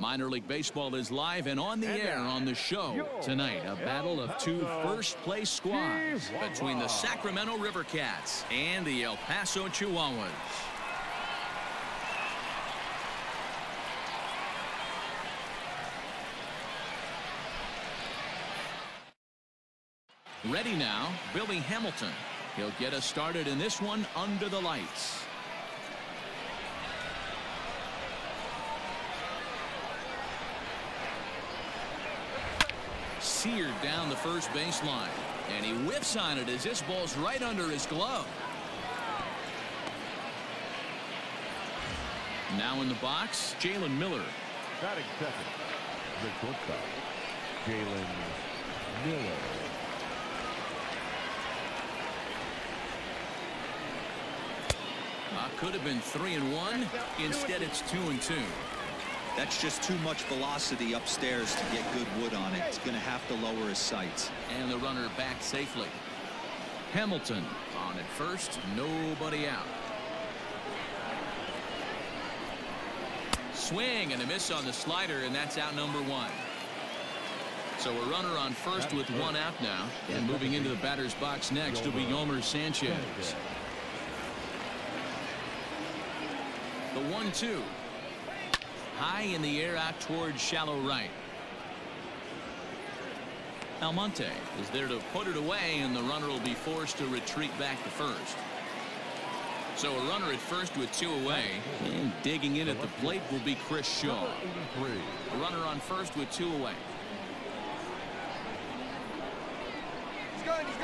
Minor League Baseball is live and on the air on the show tonight. A battle of two first-place squads between the Sacramento River Cats and the El Paso Chihuahuas. Ready now, Billy Hamilton. He'll get us started in this one under the lights. Seared down the first baseline. And he whiffs on it as this ball's right under his glove. Now in the box, Jalen Miller. Batting second, the shortstop, Jalen Miller. Uh, could have been three and one. Instead, it's two and two. That's just too much velocity upstairs to get good wood on it. He's going to have to lower his sights. And the runner back safely. Hamilton on at first. Nobody out. Swing and a miss on the slider, and that's out number one. So a runner on first with one out now. And moving into the batter's box next will be Yolmer Sanchez. The one two. High in the air out towards shallow right. Almonte is there to put it away and the runner will be forced to retreat back to first. So a runner at first with two away and digging in at the plate will be Chris Shaw. A runner on first with two away.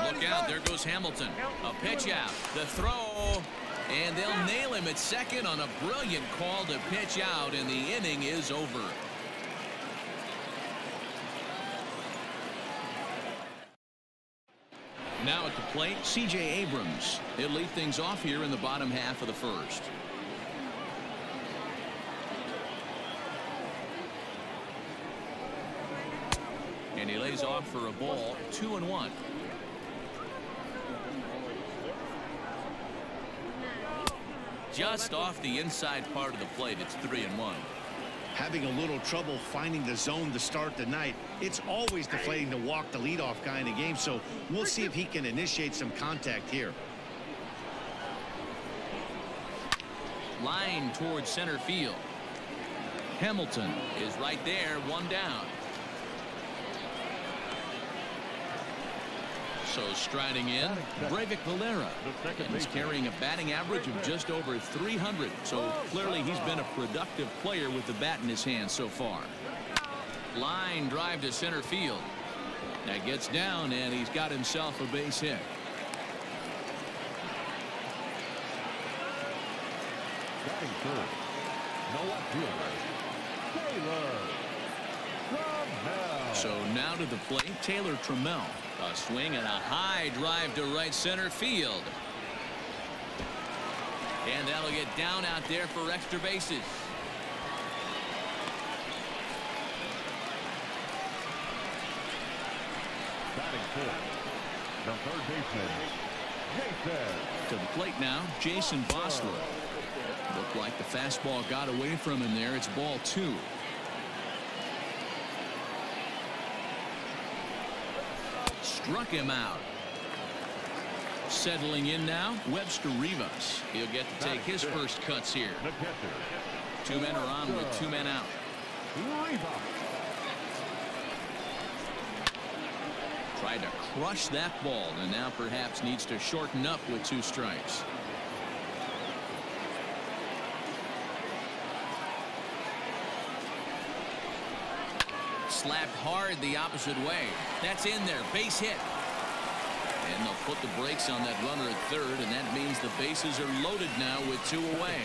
Look out there goes Hamilton. A pitch out. The throw and they'll nail him at second on a brilliant call to pitch out, and the inning is over. Now at the plate, C.J. Abrams. He'll lead things off here in the bottom half of the first. And he lays off for a ball, two and one. Just off the inside part of the plate. It's three and one. Having a little trouble finding the zone to start the night. It's always deflating to walk the leadoff guy in the game, so we'll see if he can initiate some contact here. Line towards center field. Hamilton is right there, one down. So striding in, Breyvic Valera. And he's carrying a batting average of just over 300. So clearly he's been a productive player with the bat in his hand so far. Line drive to center field. That gets down, and he's got himself a base hit. Batting third, no left fielder, Taylor Trammell. So now to the plate, Taylor Trammell. A swing and a high drive to right center field. And that'll get down out there for extra bases. Batting fourth, the third baseman, Jason. To the plate now, Jason Vosler. Looked like the fastball got away from him there. It's ball two. Struck him out. Settling in now, Webster Rivas. He'll get to take his first cuts here. Two men are on with two men out. Tried to crush that ball and now perhaps needs to shorten up with two strikes. Slapped hard the opposite way. That's in there. Base hit. And they'll put the brakes on that runner at third, and that means the bases are loaded now with two away.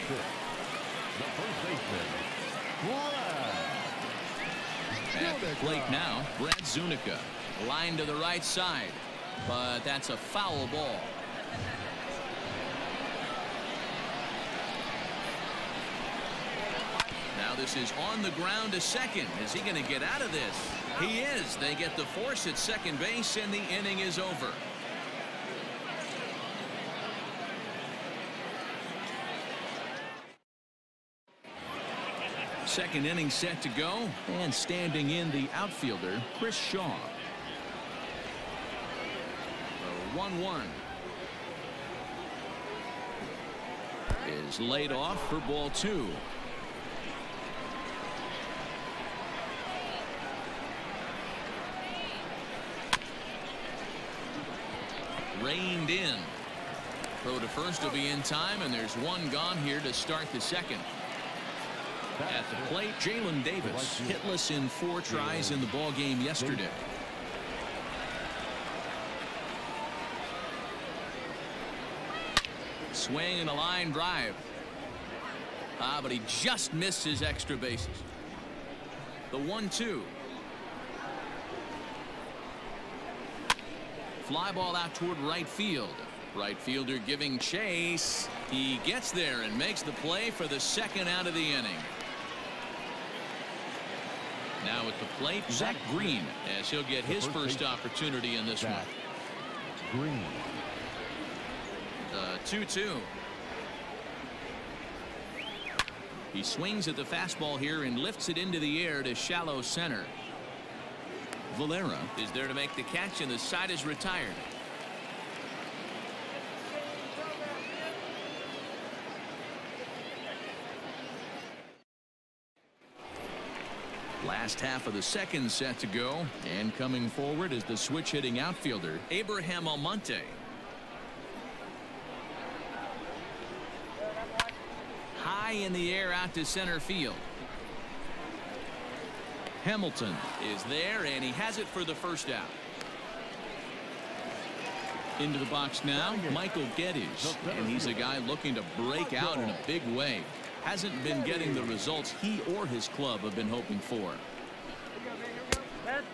At the plate now, Brad Zunica. Line to the right side. But that's a foul ball. This is on the ground to second. Is he going to get out of this? He is. They get the force at second base, and the inning is over. Second inning set to go and standing in the outfielder Chris Shaw. 1-1 is laid off for ball two. Reined in. Throw to first will be in time and there's one gone here to start the second. At the plate Jaylin Davis hitless in four tries in the ball game yesterday. Swing and a line drive. Ah, but he just missed his extra bases. The one Fly ball out toward right field. Right fielder giving chase. He gets there and makes the play for the second out of the inning. Now at the plate, Zach Green, as he'll get his first opportunity in this one. Green. Uh, the 2-2. He swings at the fastball here and lifts it into the air to shallow center. Valera is there to make the catch and the side is retired. Last half of the second set to go and coming forward is the switch hitting outfielder Abraham Almonte. High in the air out to center field. Hamilton is there and he has it for the first out. Into the box now Michael Gettys and he's a guy looking to break out in a big way. Hasn't been getting the results he or his club have been hoping for.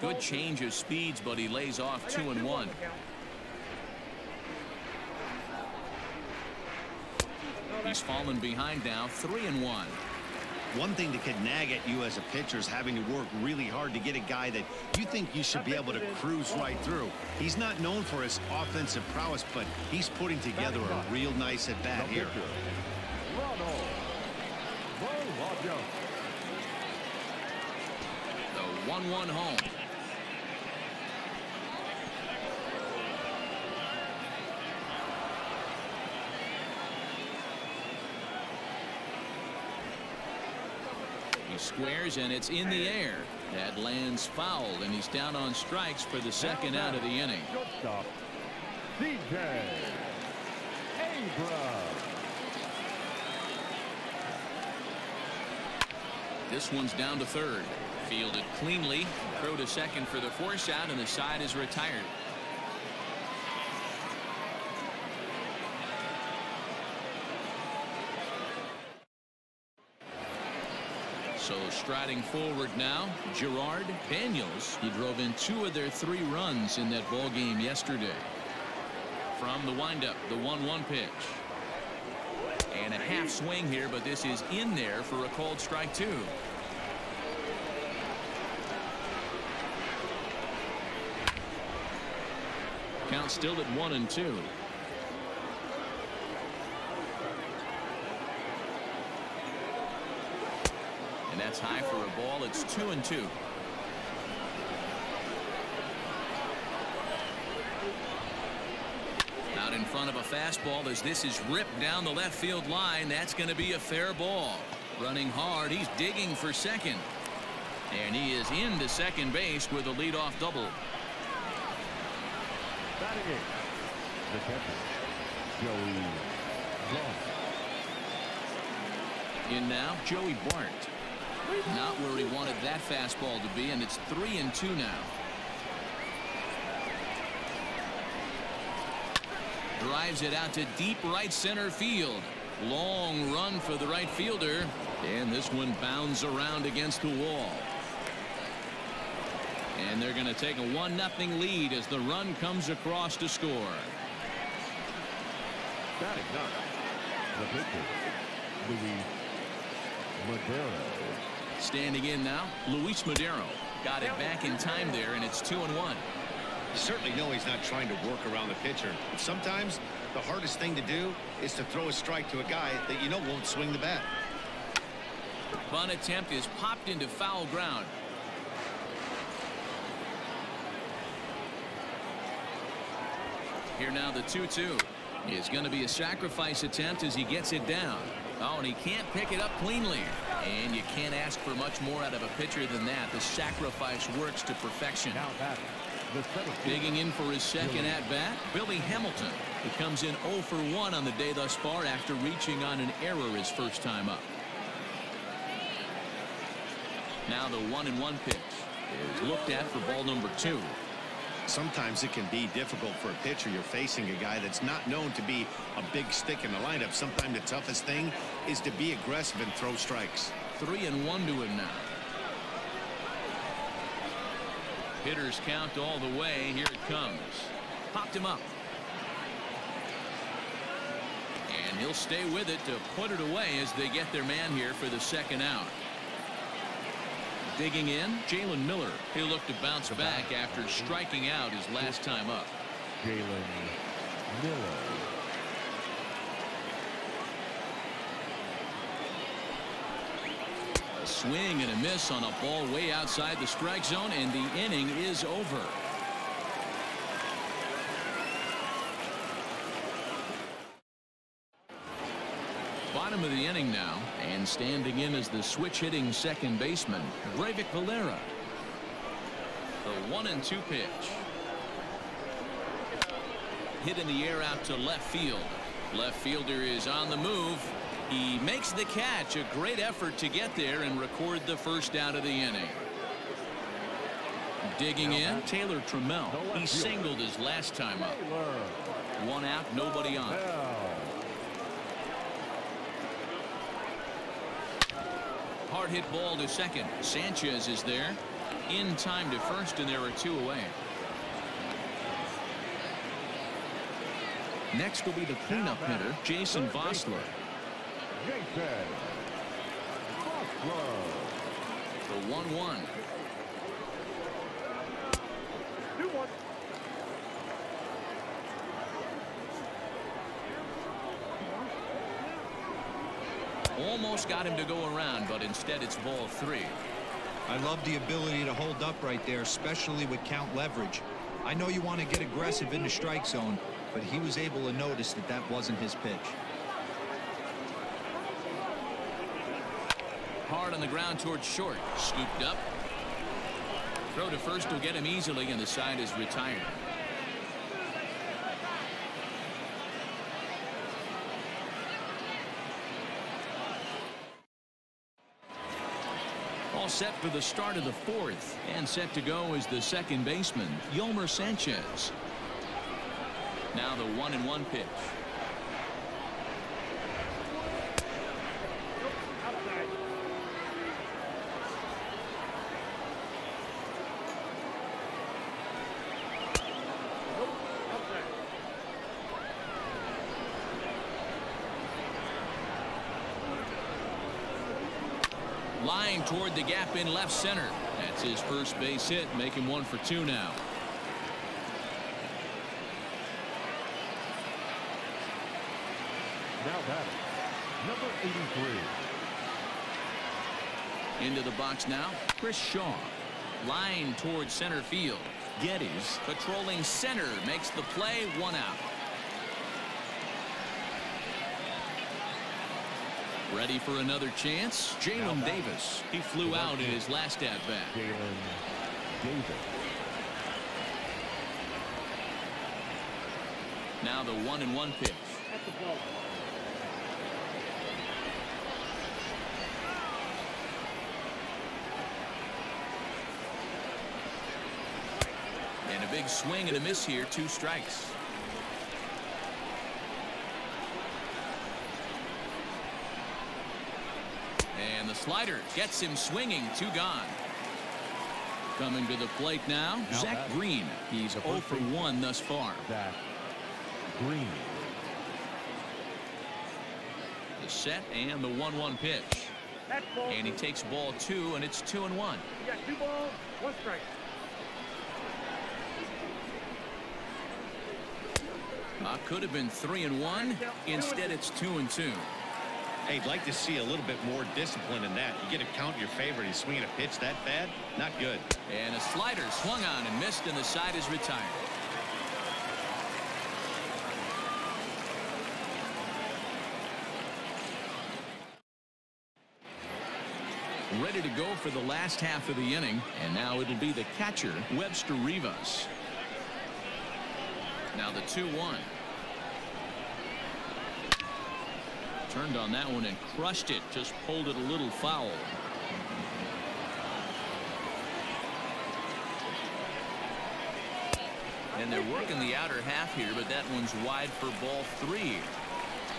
Good change of speeds but he lays off two and one. He's fallen behind now three and one. One thing that could nag at you as a pitcher is having to work really hard to get a guy that you think you should be able to cruise right through. He's not known for his offensive prowess, but he's putting together a real nice at bat here. The 1-1 home. He squares and it's in the air. That lands foul and he's down on strikes for the second out of the inning. Shortstop, CJ Abrams. This one's down to third. Fielded cleanly. Throw to second for the force out and the side is retired. So striding forward now, Gerard Daniels. He drove in two of their three runs in that ball game yesterday. From the windup, the 1-1 pitch. And a half swing here, but this is in there for a called strike two. Count still at one and two. And that's high for a ball. It's two and two. Out in front of a fastball as this is ripped down the left field line. That's going to be a fair ball. Running hard. He's digging for second. And he is into second base with a leadoff double. Batting it. The catcher, Joey. In now, Joey Bart. Not where he wanted that fastball to be, and it's three and two now. Drives it out to deep right center field. Long run for the right fielder, and this one bounds around against the wall. And they're going to take a 1-0 lead as the run comes across to score. Batting ninth. The pitcher, Luis Madero. Standing in now, Luis Madero. Got it back in time there, and it's 2 and 1. You certainly know he's not trying to work around the pitcher. But sometimes the hardest thing to do is to throw a strike to a guy that you know won't swing the bat. Bunt attempt is popped into foul ground. Here now the 2-2 is going to be a sacrifice attempt as he gets it down. Oh, and he can't pick it up cleanly. And you can't ask for much more out of a pitcher than that. The sacrifice works to perfection. Now the Digging in for his second at-bat, Billy Hamilton. He comes in 0 for 1 on the day thus far after reaching on an error his first time up. Now the 1 and 1 pitch is looked at for ball number two. Sometimes it can be difficult for a pitcher. You're facing a guy that's not known to be a big stick in the lineup. Sometimes the toughest thing is to be aggressive and throw strikes. Three and one to him now. Hitters count all the way. Here it comes. Popped him up. And he'll stay with it to put it away as they get their man here for the second out. Digging in, Jalen Miller. He'll look to bounce back after striking out his last time up. Jalen Miller. A swing and a miss on a ball way outside the strike zone, and the inning is over. Bottom of the inning now, and standing in as the switch hitting second baseman, Breyvic Valera. The one and two pitch. Hit in the air out to left field. Left fielder is on the move. He makes the catch. A great effort to get there and record the first out of the inning. Digging in, Taylor Trammell. He singled his last time up. One out, nobody on. Hard hit ball to second. Sanchez is there. In time to first, and there are two away. Next will be the cleanup hitter, Jason Vosler. Jason. The 1-1. Almost got him to go around, but instead it's ball three. I love the ability to hold up right there, especially with count leverage. I know you want to get aggressive in the strike zone, but he was able to notice that that wasn't his pitch. Hard on the ground towards short. Scooped up. Throw to first will get him easily, and the side is retired. All set for the start of the fourth. And set to go is the second baseman, Yolmer Sanchez. Now the one and one pitch. Line toward the gap in left center. That's his first base hit, making one for two now. Now that number 83. Into the box now, Chris Shaw. Line toward center field. Gettys patrolling center makes the play one out. Ready for another chance? Jaylin Davis. He flew out in his last at bat. Jaylin Davis. Now the one and one pitch. And a big swing and a miss here, two strikes. And the slider gets him swinging, two gone. Coming to the plate now, Now Zach that- Green. He's 0 for 1 thus far. Zach Green. The set and the 1-1 pitch. And he takes ball two, and it's two and one. You got two balls, one strike. Uh, could have been three and one. Instead, it's two and two. Hey, I'd like to see a little bit more discipline in that. You get a count in your favor and swinging a pitch that bad? Not good. And a slider swung on and missed, and the side is retired. Ready to go for the last half of the inning, and now it'll be the catcher, Webster Rivas. Now the 2-1. Turned on that one and crushed it. Just pulled it a little foul. And they're working the outer half here, but that one's wide for ball three.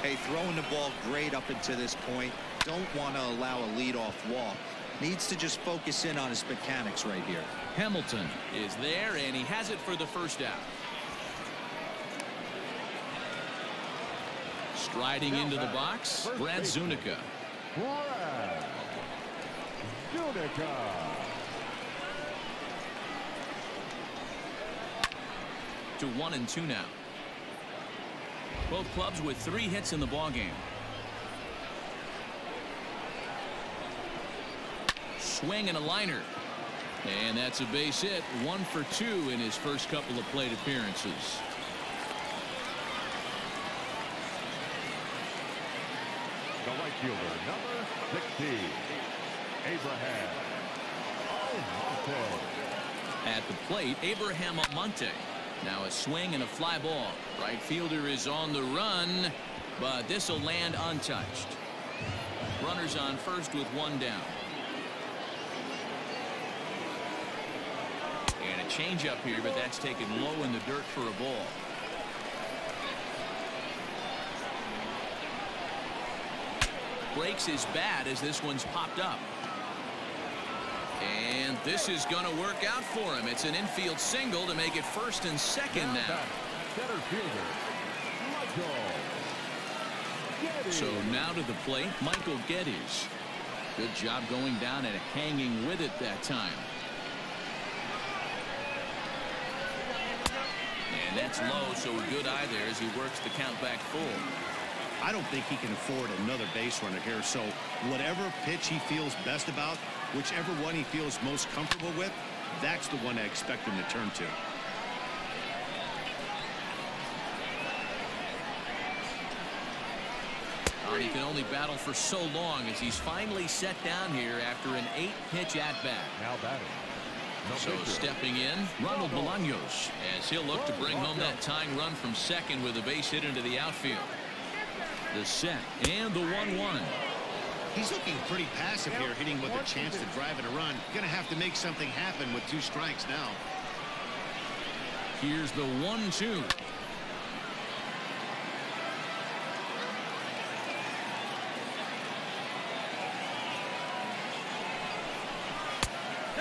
Hey, throwing the ball great up until this point. Don't want to allow a leadoff walk. Needs to just focus in on his mechanics right here. Hamilton is there, and he has it for the first out. Striding into the box, Brad Zunica. To one and two now. Both clubs with three hits in the ball game. Swing and a liner. And that's a base hit. One for two in his first couple of plate appearances. Fielder, number 60, Abraham. At the plate, Abraham Almonte. Now a swing and a fly ball. Right fielder is on the run, but this will land untouched. Runners on first with one down. And a changeup here, but that's taken low in the dirt for a ball. Breaks his bat as this one's popped up. And this is going to work out for him. It's an infield single to make it first and second now. Center fielder, Michael Gettys. So now to the plate, Michael Gettys. Good job going down and hanging with it that time. And that's low, so a good eye there as he works the count back full. I don't think he can afford another base runner here. So whatever pitch he feels best about, whichever one he feels most comfortable with, that's the one I expect him to turn to. And he can only battle for so long as he's finally set down here after an eight-pitch at-bat. Now batting. The So pitcher, stepping in, Ronald Bolaños, as he'll look to bring home that tying run from second with a base hit into the outfield. The set and the 1-1. He's looking pretty passive here, hitting with a chance to drive and a run. Gonna have to make something happen with two strikes now. Here's the 1-2.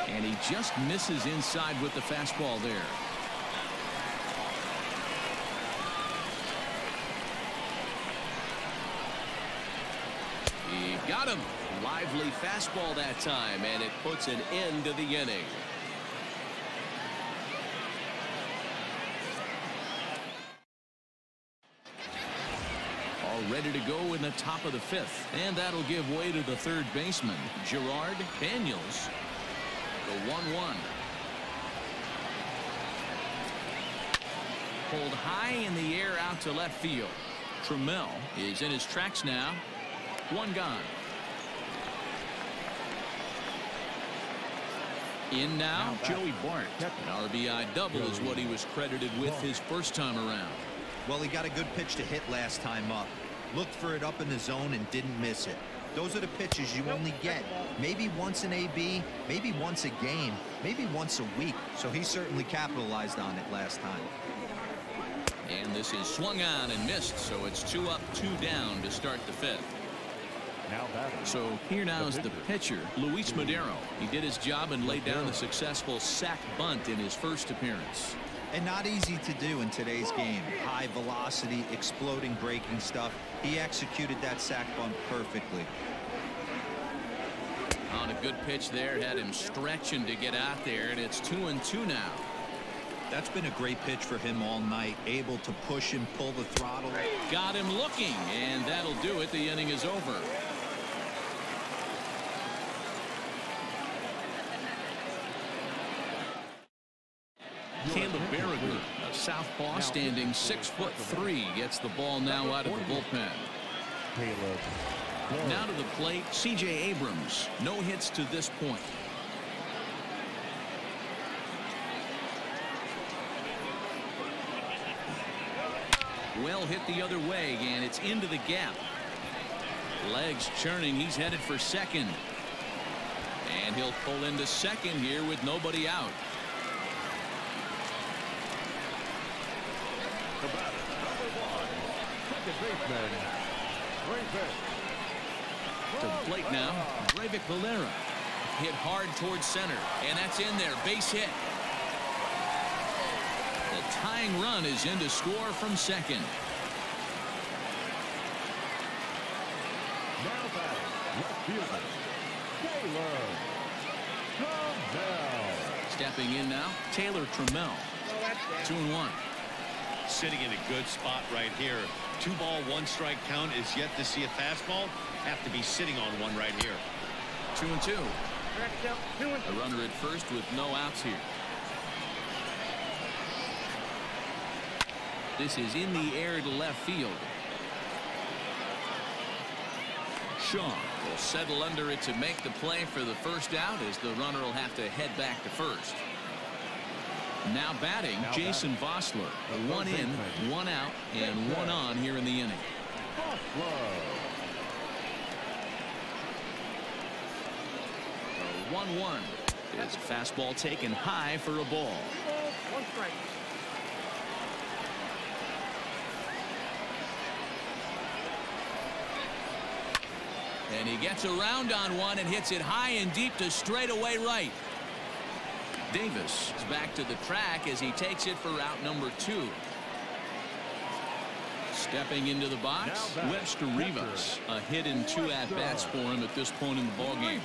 And he just misses inside with the fastball there. He got him. Lively fastball that time, and it puts an end to the inning. All ready to go in the top of the fifth. And that'll give way to the third baseman, Gerard Daniels. The 1-1. Pulled high in the air out to left field. Trammell is in his tracks now. One gone. In now. Joey Bart. An RBI double is what he was credited with his first time around. Well, he got a good pitch to hit last time up. Looked for it up in the zone and didn't miss it. Those are the pitches you only get. Maybe once an AB, maybe once a game, maybe once a week. So he certainly capitalized on it last time. And this is swung on and missed, so it's two up, two down to start the fifth. Now batting. So here now is the pitcher, Luis Madero. He did his job and laid down the successful sac bunt in his first appearance. And not easy to do in today's game. High velocity, exploding breaking stuff. He executed that sack bunt perfectly. Oh, On a good pitch there, had him stretching to get out there, and it's two and two now. That's been a great pitch for him all night. Able to push and pull the throttle. Got him looking, and that'll do it. The inning is over. Caleb Baragar, a southpaw standing six foot three, gets the ball now out of the bullpen. Caleb. Now to the plate, C.J. Abrams. No hits to this point. Well hit the other way, and it's into the gap. Legs churning. He's headed for second. And he'll pull into second here with nobody out. The batter, number one, second baseman, Breyvic. To the plate now, Breyvic Valera. Hit hard towards center, and that's in there. Base hit. The tying run is in to score from second. Now batting, left fielder, Taylor Trammell. Stepping in now, Taylor Trammell. Oh. Two and one. Sitting in a good spot right here. Two ball, one strike count is yet to see a fastball. Have to be sitting on one right here. Two and two. Stretched out, two and A runner at first with no outs here. This is in the air to left field. Shaw will settle under it to make the play for the first out as the runner will have to head back to first. Now batting, Now Jason Vosler. The One in, one out, and one on here in the inning. Buffalo. 1-1. His fastball taken high for a ball. one strike. And he gets around on one and hits it high and deep to straightaway right. Davis is back to the track as he takes it for route number two. Stepping into the box, Webster Rivas. A hit and two at-bats for him at this point in the ballgame.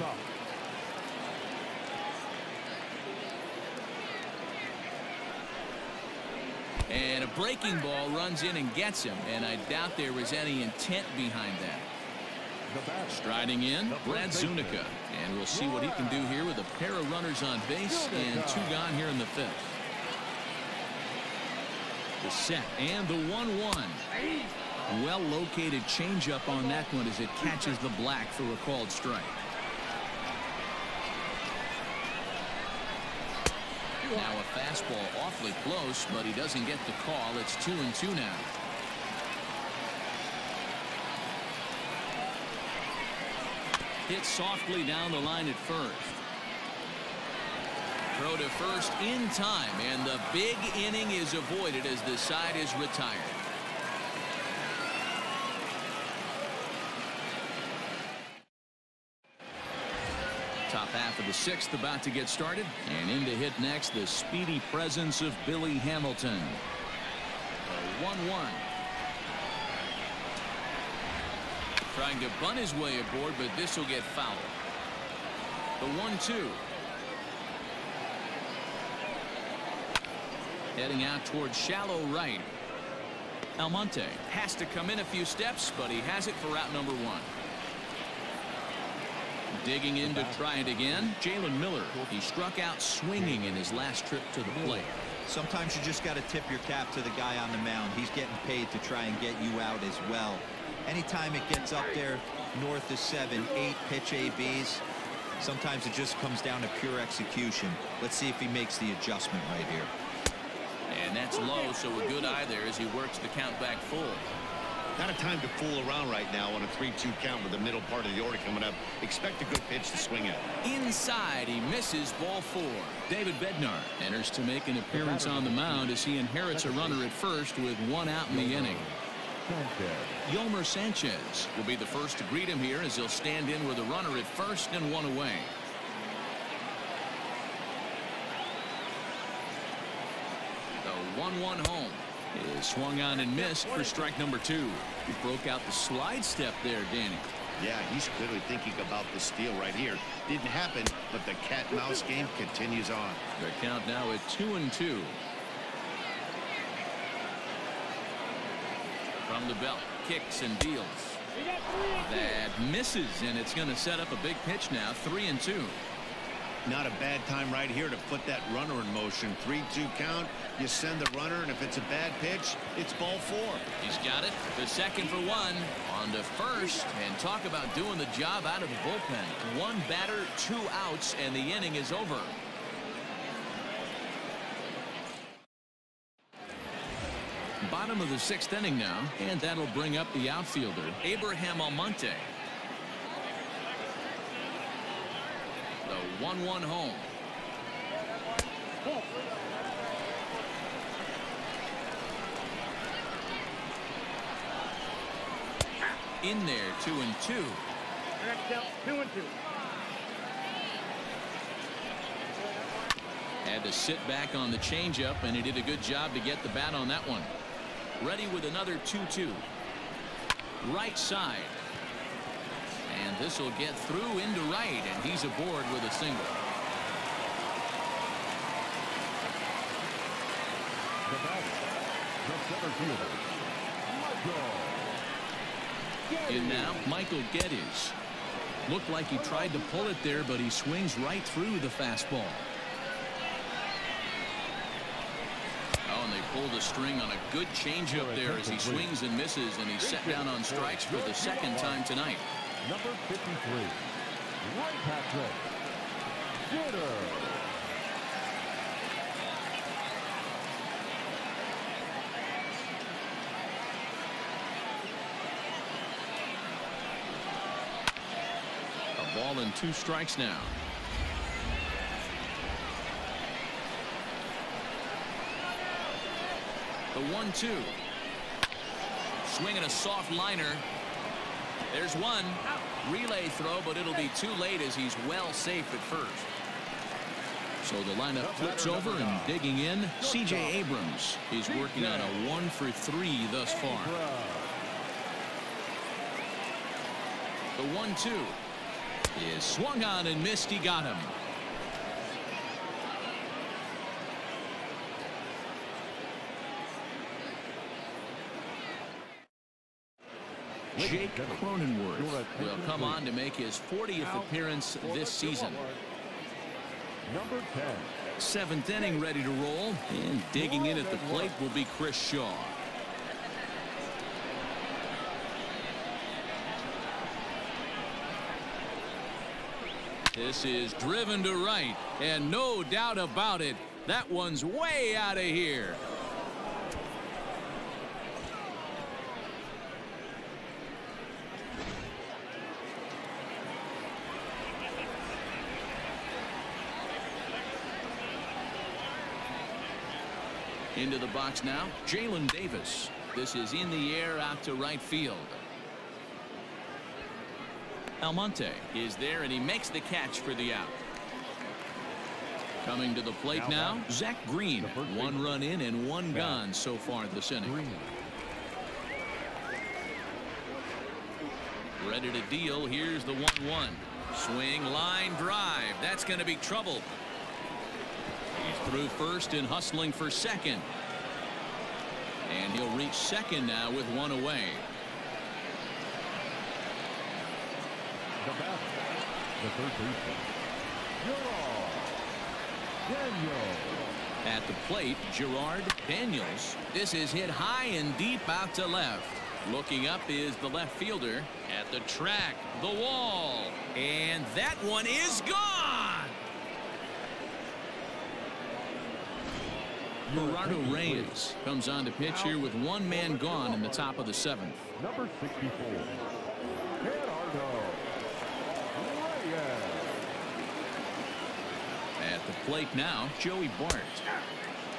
And a breaking ball runs in and gets him. And I doubt there was any intent behind that. Striding in, Brad. Zunica. And we'll see what he can do here with a pair of runners on base and two gone here in the fifth. The set and the 1-1. Well located changeup on that one as it catches the black for a called strike. Now a fastball awfully close, but he doesn't get the call. It's two and two now. Hit softly down the line at first. Throw to first in time, and the big inning is avoided as the side is retired. Top half of the sixth about to get started. And in to hit next, the speedy presence of Billy Hamilton. 1-1. Trying to bunt his way aboard, but this will get fouled. The 1-2. Heading out towards shallow right. Almonte has to come in a few steps, but he has it for route number one. Digging in to try it again, Jalen Miller. He struck out swinging in his last trip to the plate. Sometimes you just got to tip your cap to the guy on the mound. He's getting paid to try and get you out as well. Anytime it gets up there north of seven, eight pitch ABs, sometimes it just comes down to pure execution. Let's see if he makes the adjustment right here. And that's low, so a good eye there as he works the count back full. Not a time to fool around right now on a 3-2 count with the middle part of the order coming up. Expect a good pitch to swing at. Inside, he misses ball four. David Bednar enters to make an appearance on the mound as he inherits a runner at first with one out in the inning. Sanchez. Yolmer Sanchez will be the first to greet him here as he'll stand in with a runner at first and one away. The 1-1 home is swung on and missed for strike number two. He broke out the slide step there, Danny. Yeah, he's clearly thinking about the steal right here. Didn't happen, but the cat-mouse game continues on. The count now at two and two. From the belt, kicks and deals. That misses, and it's going to set up a big pitch now, three and two. Not a bad time right here to put that runner in motion. 3-2 count. You send the runner, and if it's a bad pitch, it's ball four. He's got it. The second for one. On to first. And talk about doing the job out of the bullpen. One batter, two outs, and the inning is over. Bottom of the sixth inning now, and that'll bring up the outfielder, Abraham Almonte. The 1-1 home. In there, two and two. Two and two. Had to sit back on the changeup, and he did a good job to get the bat on that one. Ready with another 2-2. Right side. And this will get through into right, and he's aboard with a single. The batter, the center fielder, Michael In now, Michael Gettys. Looked like he tried to pull it there, but he swings right through the fastball. Oh, and they pull the string on a good changeup there as he swings and misses, and he's set down on strikes for the second time tonight. Number 53, Ray Patrick Jeter. A ball and two strikes now. The one two. Swinging a soft liner. There's one. Relay throw, but it'll be too late as he's well safe at first. So the lineup flips over and digging in. C.J. Abrams. He's working on a one for three thus far. The one two is swung on and missed. He got him. Jake Cronenworth will come on to make his 40th appearance this season. Number 10, Seventh inning ready to roll. And digging in at the plate will be Chris Shaw. This is driven to right. And no doubt about it, that one's way out of here. Into the box now, Jaylin Davis. This is in the air out to right field. Almonte is there and he makes the catch for the out. Coming to the plate now, Zach Green. One run in and one gone so far this inning. Ready to deal. Here's the 1-1. Swing, line, drive. That's going to be trouble. Through first and hustling for second. And he'll reach second now with one away. The batter, the third baseman, Gerard Daniel. At the plate, Gerard Daniels. This is hit high and deep out to left. Looking up is the left fielder at the track, the wall. And that one is gone. Gerardo Reyes comes on to pitch here with one man gone in the top of the seventh. Number 64, Gerardo Reyes. At the plate now, Joey Bart.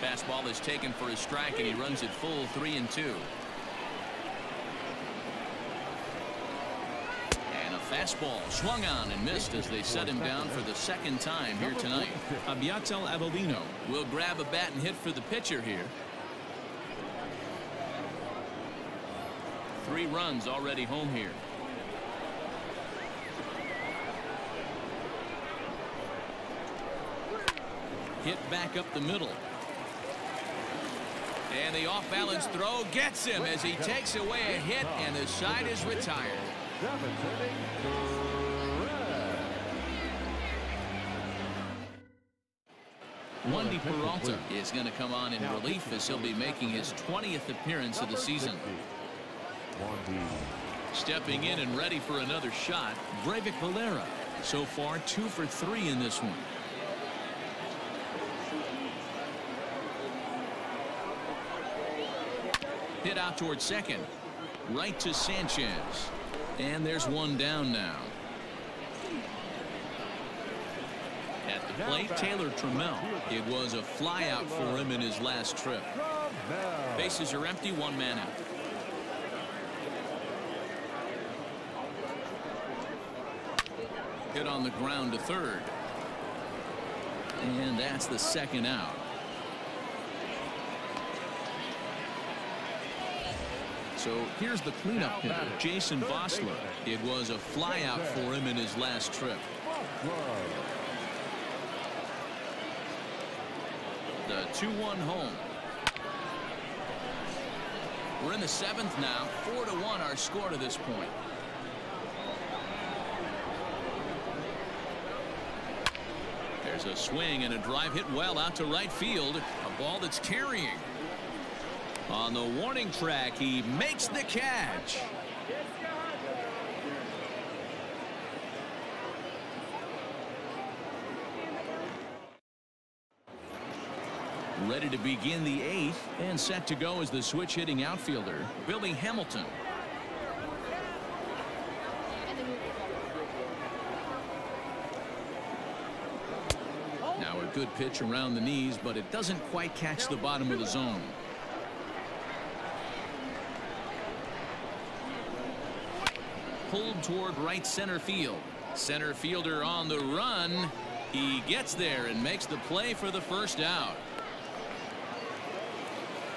Fastball is taken for a strike and he runs it full three and two. And a fastball swung on and missed as they set him down for the second time here tonight. Abiatal Avelino will grab a bat and hit for the pitcher here. Three runs already home here. Hit back up the middle. And the off-balance throw gets him as he takes away a hit, and the side is retired. Seventh inning, Wandy Peralta is going to come on in relief as he'll be making his 20th appearance of the season. Stepping in and ready for another shot, Breyvic Valera. So far, two for three in this one. Hit out towards second. Right to Sanchez. And there's one down now. At the plate, Taylor Trammell. It was a flyout for him in his last trip. Bases are empty, one man out. Hit on the ground to third. And that's the second out. So here's the cleanup hitter, Jason Vosler. It was a flyout for him in his last trip. The 2-1 home. We're in the seventh now. Four to one our score to this point. There's a swing and a drive hit well out to right field. A ball that's carrying. On the warning track, he makes the catch. Ready to begin the eighth and set to go as the switch hitting outfielder, Billy Hamilton. Now a good pitch around the knees, but it doesn't quite catch the bottom of the zone. Pulled toward right center field. Center fielder on the run. He gets there and makes the play for the first out.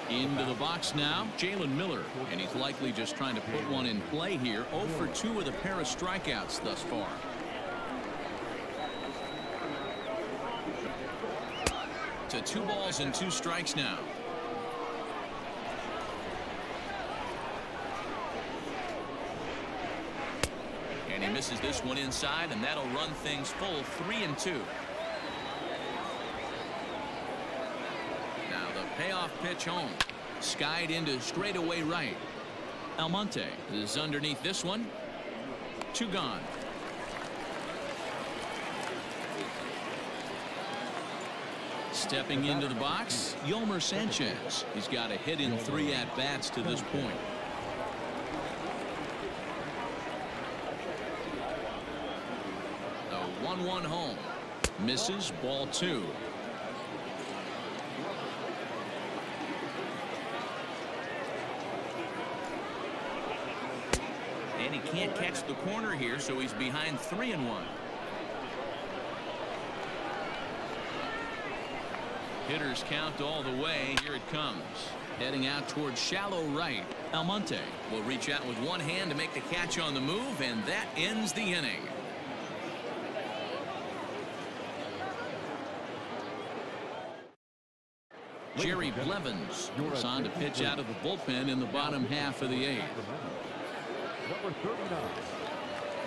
Into the box now, Jalen Miller. And he's likely just trying to put one in play here. 0 for 2 with a pair of strikeouts thus far. To two balls and two strikes now. Misses this one inside, and that'll run things full three and two. Now the payoff pitch home. Skied into straightaway right. Almonte is underneath this one. Two gone. Stepping into the box, Yolmer Sanchez. He's got a hit in three at-bats to this point. A 1-1 home. Misses ball two. And he can't catch the corner here, so he's behind three and one. Hitters count all the way. Here it comes. Heading out towards shallow right. Almonte will reach out with one hand to make the catch on the move, and that ends the inning. Jerry Blevins is on to pitch out of the bullpen in the bottom half of the eighth.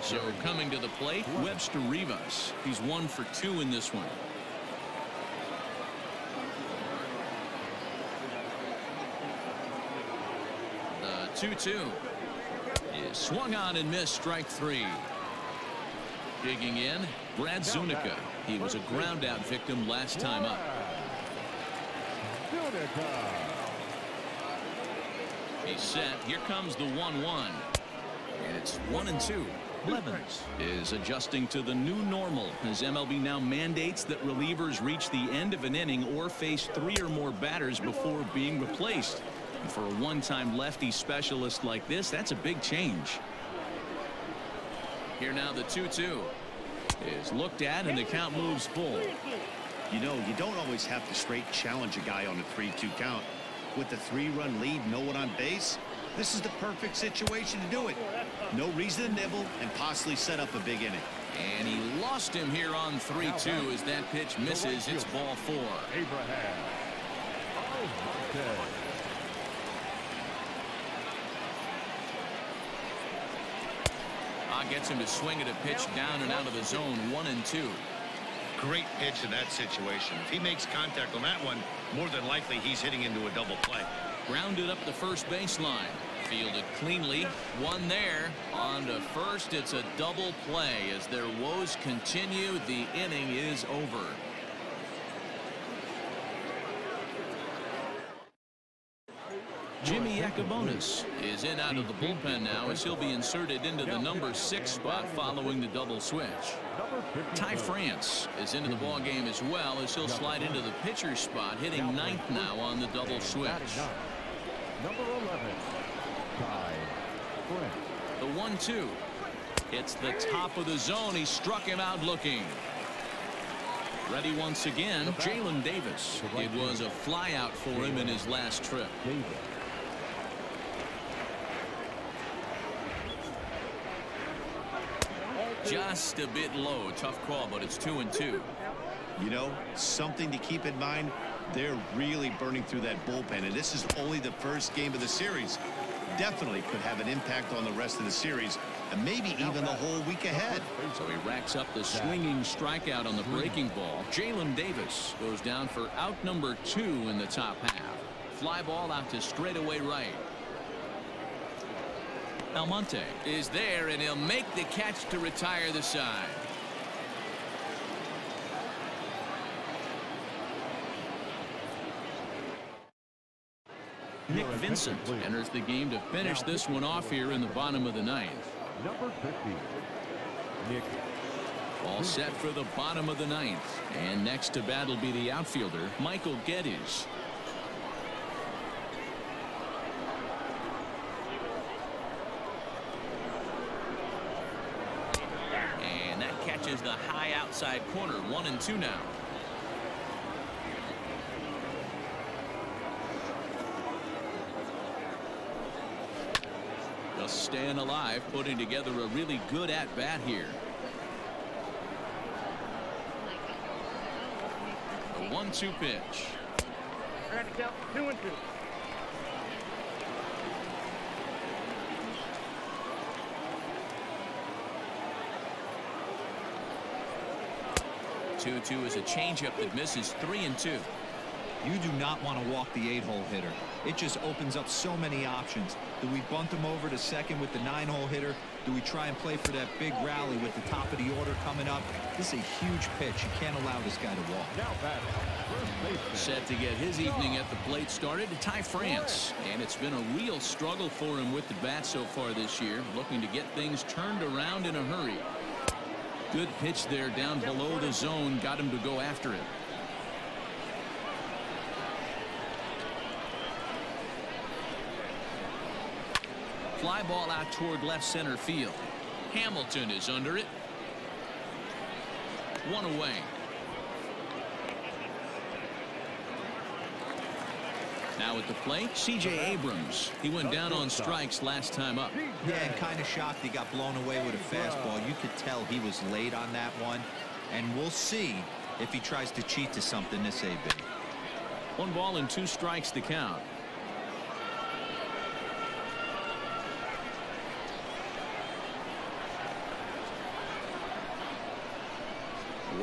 So coming to the plate, Webster Rivas. He's one for two in this one. The 2-2 is swung on and missed strike three. Digging in, Brad Zunica. He was a ground out victim last time up. He's set. Here comes the 1-1. And it's one and two. Blevins is adjusting to the new normal as MLB now mandates that relievers reach the end of an inning or face three or more batters before being replaced. And for a one-time lefty specialist like this, that's a big change. Here now the 2-2 is looked at and the count moves full. You know, you don't always have to straight challenge a guy on a 3-2 count. With the three-run lead, no one on base, this is the perfect situation to do it. No reason to nibble and possibly set up a big inning. And he lost him here on 3-2 as that pitch misses. It's ball four. Abraham. Oh, gets him to swing at a pitch down and out of the zone, one and two. Great pitch in that situation. If he makes contact on that one, more than likely he's hitting into a double play. Grounded up the first baseline. Fielded cleanly. One there. On to first. It's a double play. As their woes continue, the inning is over. Jimmy Yacabonis is in out of the bullpen now as he'll be inserted into the number six spot following the double switch. Ty France is into the ball game as well as he'll slide into the pitcher spot hitting ninth now on the double switch. Number 11, Ty. The one two. It's the top of the zone. He struck him out looking. Ready once again, Jaylin Davis. It was a flyout for him in his last trip. Just a bit low. Tough call, but it's two and two. You know, something to keep in mind, they're really burning through that bullpen, and this is only the first game of the series. Definitely could have an impact on the rest of the series, and maybe even the whole week ahead. So he racks up the swinging strikeout on the breaking ball. Jaylin Davis goes down for out number two in the top half. Fly ball out to straightaway right. Almonte is there, and he'll make the catch to retire the side. Nick Vincent enters the game to finish this one off here in the bottom of the ninth. Number 50, Nick All set for the bottom of the ninth. And next to bat will be the outfielder, Michael Gettys. And that catches the high outside corner. One and two now. Just staying alive, putting together a really good at bat here. The one two pitch. Two and two. Two two is a changeup that misses three and two. You do not want to walk the eight-hole hitter. It just opens up so many options. Do we bunt him over to second with the nine-hole hitter? Do we try and play for that big rally with the top of the order coming up? This is a huge pitch. You can't allow this guy to walk. now batting, first baseman. Set to get his evening at the plate started Ty France and it's been a real struggle for him with the bat so far this year looking to get things turned around in a hurry. Good pitch there down below the zone got him to go after it. Fly ball out toward left center field. Hamilton is under it. One away. Now at the plate, C.J. Abrams. He went down on strikes last time up. Yeah, and kind of shocked he got blown away with a fastball. You could tell he was late on that one. And we'll see if he tries to cheat to something this AB. One ball and two strikes to count.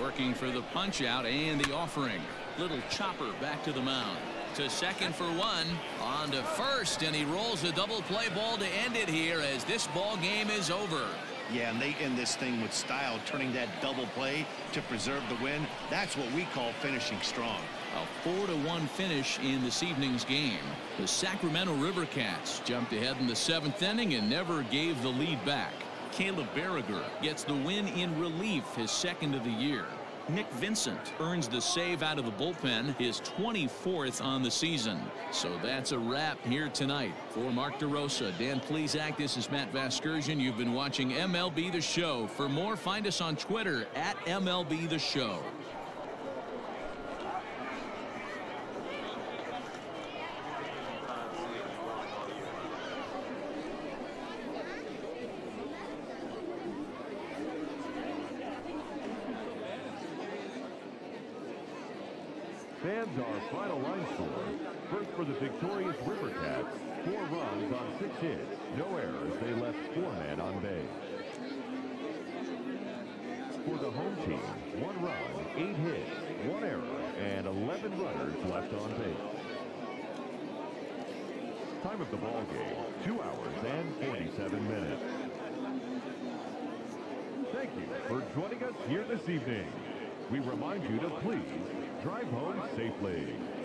Working for the punch out and the offering. Little chopper back to the mound. To second for one. On to first and he rolls a double play ball to end it here as this ball game is over. Yeah, and they end this thing with style, turning that double play to preserve the win. That's what we call finishing strong. A 4 to 1 finish in this evening's game. The Sacramento River Cats jumped ahead in the seventh inning and never gave the lead back. Caleb Baragar gets the win in relief his second of the year. Nick Vincent earns the save out of the bullpen his 24th on the season. So that's a wrap here tonight. For Mark DeRosa, Dan Plesac, this is Matt Vasgersian. You've been watching MLB The Show. For more, find us on Twitter at MLB The Show. Fans our final line score. First for the victorious River Cats. Four runs on six hits. No errors. They left four men on base. for the home team. One run, eight hits, one error, and 11 runners left on base. Time of the ball game, 2 hours and 47 minutes. Thank you for joining us here this evening. We remind you to please drive home safely.